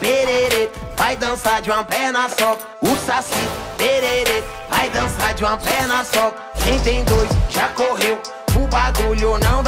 tererê, vai dançar de uma perna só. O saci, tererê, vai dançar de uma perna só. Quem tem dois já correu, o bagulho não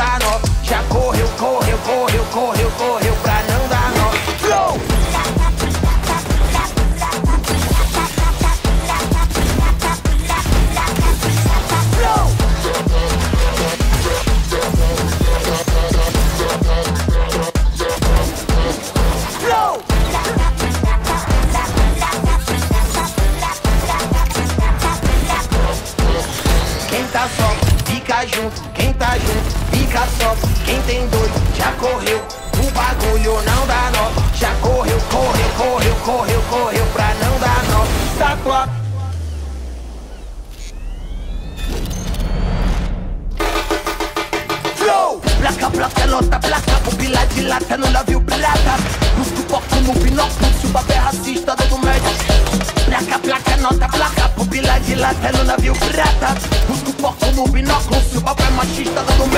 tá só, fica junto. Quem tá junto, fica só. Quem tem dois, já correu. O bagulho não dá nó. Já correu, correu, correu, correu, correu pra não dar nó. Tatua. Flow! Placa, placa, nota, placa, pupila dilata no navio pirata. Busco foco como placa, nota, placa, pupila dilata no navio pirata. Busco foco como binóculo, se o papo é machista, do médio. Flow!